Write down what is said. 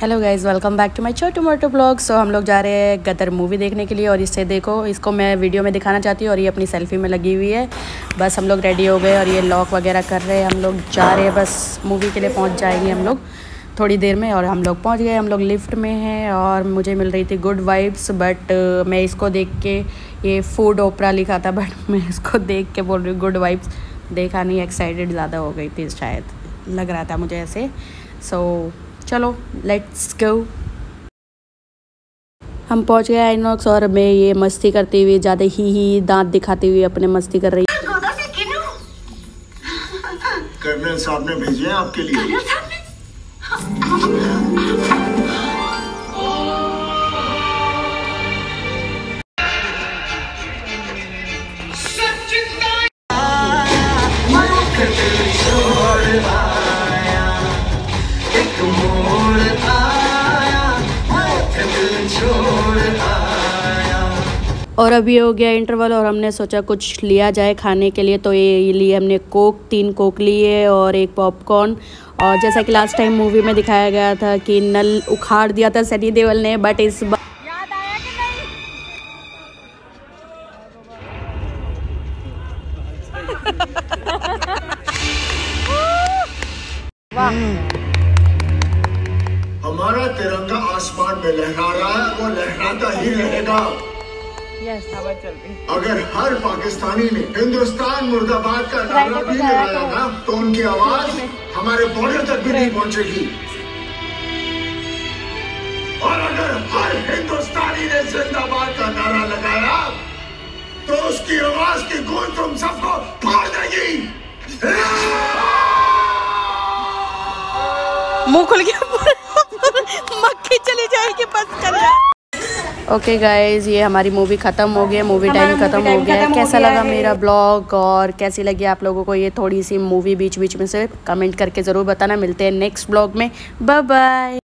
Hello guys welcome back to my छोटू मोटो blog so हम लोग जा रहे हैं गदर मूवी देखने के लिए और इससे देखो। इसको मैं वीडियो में दिखाना चाहती हूँ और ये अपनी सेल्फी में लगी हुई है। बस हम लोग रेडी हो गए और ये लॉक वगैरह कर रहे हैं। हम लोग जा रहे हैं बस मूवी के लिए पहुँच जाएँगे हम लोग थोड़ी देर में और हम लोग पहुँच गए। हम लोग लिफ्ट में हैं और मुझे मिल रही थी गुड वाइब्स बट मैं इसको देख के ये फ़ूड ओपरा लिखा था बट मैं इसको देख के बोल रही हूँ गुड वाइब्स देखा नहीं एक्साइटेड ज़्यादा हो गई थी शायद। लग रहा था मुझे ऐसे। सो so, चलो लेट्स गो हम पहुँच गए आइनॉक्स और मैं ये मस्ती करते हुए ज़्यादा ही ही दांत दिखाते हुए अपने मस्ती कर रही। कर्नल साहब ने भेजे हैं आपके लिए। और अभी हो गया इंटरवल और हमने सोचा कुछ लिया जाए खाने के लिए तो ये लिए हमने कोक तीन कोक लिए और एक पॉपकॉर्न और जैसा कि लास्ट टाइम मूवी में दिखाया गया था कि नल उखाड़ दिया था सनी देवल ने बट इस बार हमारा तिरंगा आसमान में लहरा रहा है वो लहराता ही रहेगा। अगर हर पाकिस्तानी ने हिंदुस्तान मुर्दाबाद का नारा भी लगाया ना तो उनकी आवाज़ हमारे बॉर्डर तक भी नहीं पहुंचेगी। और अगर हर हिंदुस्तानी ने जिंदाबाद का नारा लगाया तो उसकी आवाज़ की गूंज तुम सबको फाड़ मुँह खुल गया मक्खी चली जाएगी बस कर ओके गाइज़ ये हमारी मूवी ख़त्म हो गई मूवी टाइम ख़त्म हो गया। कैसा लगा मेरा ब्लॉग और कैसी लगी आप लोगों को ये थोड़ी सी मूवी बीच बीच में से कमेंट करके ज़रूर बताना। मिलते हैं नेक्स्ट ब्लॉग में। Bye bye